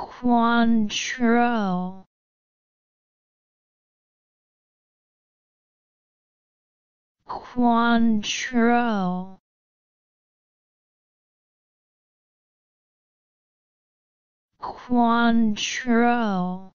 Quantro Quantro Quantro